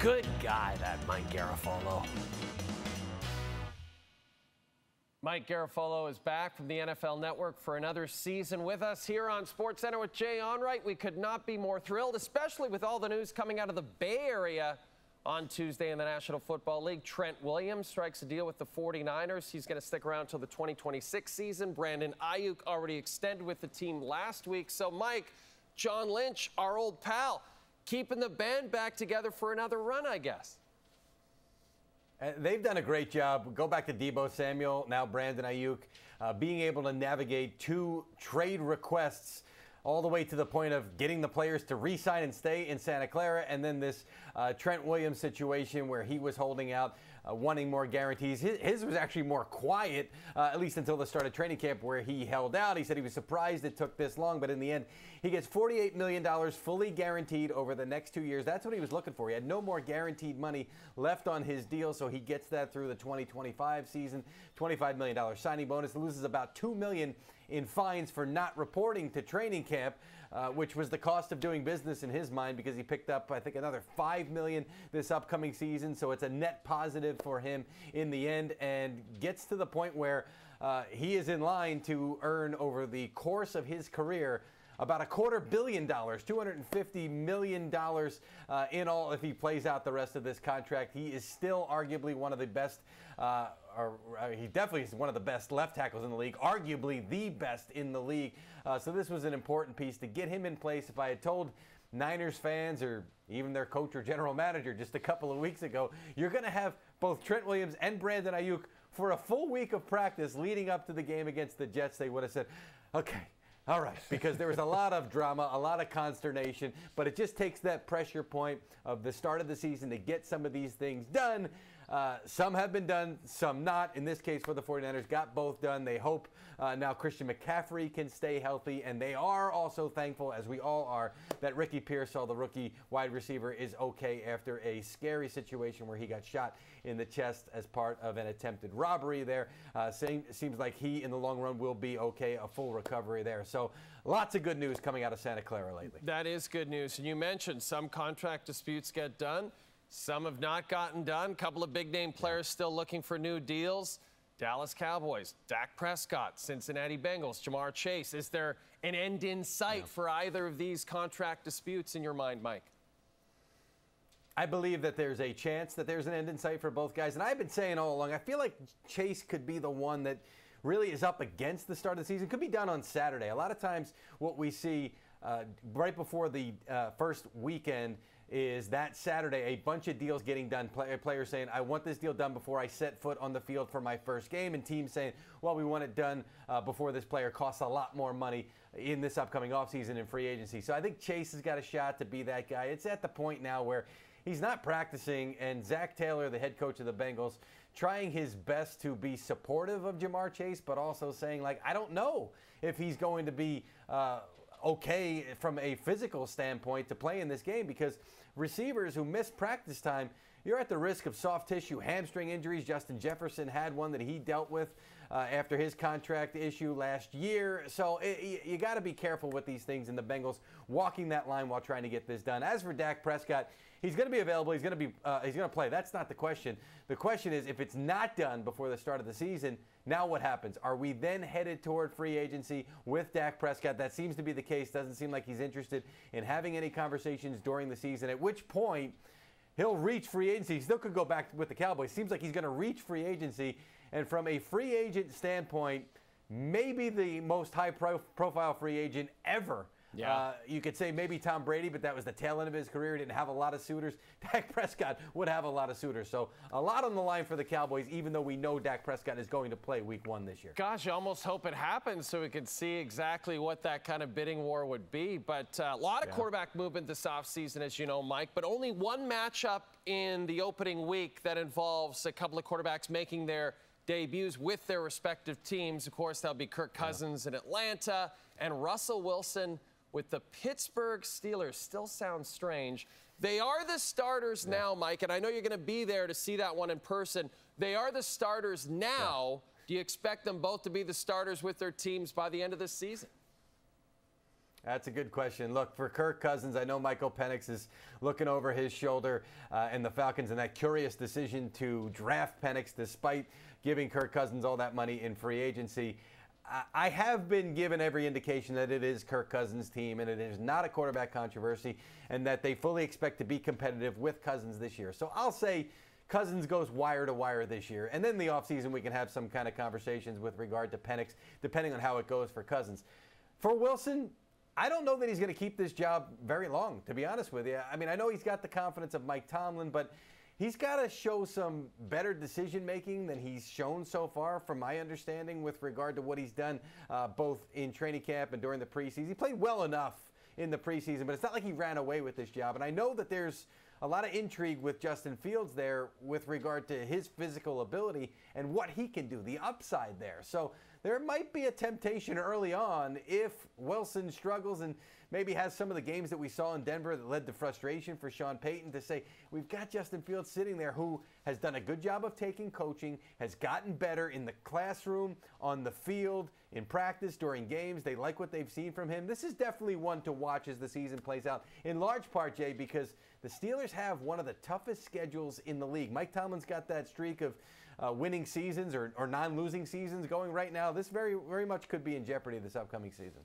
Good guy, that Mike Garafolo. Mike Garafolo is back from the NFL Network for another season with us here on SportsCenter with Jay Onrait. We could not be more thrilled, especially with all the news coming out of the Bay Area on Tuesday in the National Football League. Trent Williams strikes a deal with the 49ers. He's going to stick around until the 2026 season. Brandon Aiyuk already extended with the team last week. So, Mike, John Lynch, our old pal, keeping the band back together for another run, I guess. They've done a great job. Go back to Deebo Samuel, now Brandon Aiyuk, uh, being able to navigate two trade requests all the way to the point of getting the players to re-sign and stay in Santa Clara, and then this uh, Trent Williams situation where he was holding out uh, wanting more guarantees. His, his, was actually more quiet, uh, at least until the start of training camp, where he held out. He said he was surprised it took this long, but in the end, he gets $48 million fully guaranteed over the next two years. That's what he was looking for. He had no more guaranteed money left on his deal, so he gets that through the 2025 season. $25 million signing bonus. Loses about $2 million in fines for not reporting to training camp, uh, which was the cost of doing business in his mind because he picked up, I think, another 5 million this upcoming season. So it's a net positive for him in the end and gets to the point where uh, he is in line to earn over the course of his career about a quarter billion dollars, $250 million uh, in all if he plays out the rest of this contract. He is still arguably one of the best, uh, or uh, he definitely is one of the best left tackles in the league, arguably the best in the league. Uh, so this was an important piece to get him in place. If I had told Niners fans or even their coach or general manager just a couple of weeks ago, you're going to have both Trent Williams and Brandon Aiyuk for a full week of practice leading up to the game against the Jets. They would have said, okay, all right, because there was a lot of drama, a lot of consternation, but it just takes that pressure point of the start of the season to get some of these things done. Uh, some have been done, some not. In this case, for the 49ers, got both done. They hope uh, now Christian McCaffrey can stay healthy, and they are also thankful, as we all are, that Ricky Pearsall, the rookie wide receiver, is okay after a scary situation where he got shot in the chest as part of an attempted robbery there. Uh, seems like he, in the long run, will be okay, a full recovery there. So lots of good news coming out of Santa Clara lately. That is good news. And you mentioned some contract disputes get done. Some have not gotten done. A couple of big name players still looking for new deals. Dallas Cowboys, Dak Prescott, Cincinnati Bengals, Ja'Marr Chase. Is there an end in sight yeah. for either of these contract disputes in your mind, Mike? I believe that there's a chance that there's an end in sight for both guys. And I've been saying all along, I feel like Chase could be the one that really is up against the start of the season. Could be done on Saturday. A lot of times, what we see uh, right before the uh, first weekend is that Saturday a bunch of deals getting done. players saying, I want this deal done before I set foot on the field for my first game, and teams saying, well, we want it done uh, before this player costs a lot more money in this upcoming offseason in free agency. So I think Chase has got a shot to be that guy. It's at the point now where he's not practicing, and Zac Taylor, the head coach of the Bengals, trying his best to be supportive of Ja'Marr Chase, but also saying, like, I don't know if he's going to be. Uh, okay from a physical standpoint to play in this game because receivers who miss practice time, you're at the risk of soft tissue hamstring injuries. Justin Jefferson had one that he dealt with uh, after his contract issue last year. So it, you got to be careful with these things, and the Bengals walking that line while trying to get this done. As for Dak Prescott, he's going to be available. He's going to be uh, he's going to play. That's not the question. The question is if it's not done before the start of the season now what happens? Are we then headed toward free agency with Dak Prescott? That seems to be the case. Doesn't seem like he's interested in having any conversations during the season, at which point he'll reach free agency. He still could go back with the Cowboys. Seems like he's going to reach free agency. And from a free agent standpoint, maybe the most high profile free agent ever yeah. Uh, you could say maybe Tom Brady, but that was the tail end of his career. He didn't have a lot of suitors. Dak Prescott would have a lot of suitors. So a lot on the line for the Cowboys, even though we know Dak Prescott is going to play week one this year. Gosh, I almost hope it happens so we can see exactly what that kind of bidding war would be. But uh, a lot of yeah. quarterback movement this offseason, as you know, Mike, but only one matchup in the opening week that involves a couple of quarterbacks making their debuts with their respective teams. Of course, that'll be Kirk Cousins yeah. in Atlanta and Russell Wilson with the Pittsburgh Steelers. Still sounds strange. They are the starters yeah. now, Mike, and I know you're going to be there to see that one in person. They are the starters now. Yeah. Do you expect them both to be the starters with their teams by the end of this season? That's a good question. Look, for Kirk Cousins, I know Michael Penix is looking over his shoulder uh, and the Falcons and that curious decision to draft Penix despite giving Kirk Cousins all that money in free agency. I have been given every indication that it is Kirk Cousins' team and it is not a quarterback controversy and that they fully expect to be competitive with Cousins this year. So I'll say Cousins goes wire to wire this year. And then the offseason, we can have some kind of conversations with regard to Penix, depending on how it goes for Cousins. For Wilson, I don't know that he's going to keep this job very long, to be honest with you. I mean, I know he's got the confidence of Mike Tomlin, but he's got to show some better decision making than he's shown so far, from my understanding, with regard to what he's done uh, both in training camp and during the preseason. He played well enough in the preseason, but it's not like he ran away with this job. And I know that there's a lot of intrigue with Justin Fields there with regard to his physical ability and what he can do, the upside there. So there might be a temptation early on if Wilson struggles and maybe has some of the games that we saw in Denver that led to frustration for Sean Payton to say, we've got Justin Fields sitting there who has done a good job of taking coaching, has gotten better in the classroom, on the field, in practice, during games. They like what they've seen from him. This is definitely one to watch as the season plays out, in large part, Jay, because the Steelers have one of the toughest schedules in the league. Mike Tomlin's got that streak of uh, winning seasons or, or non losing seasons going right now. This very, very much could be in jeopardy this upcoming season.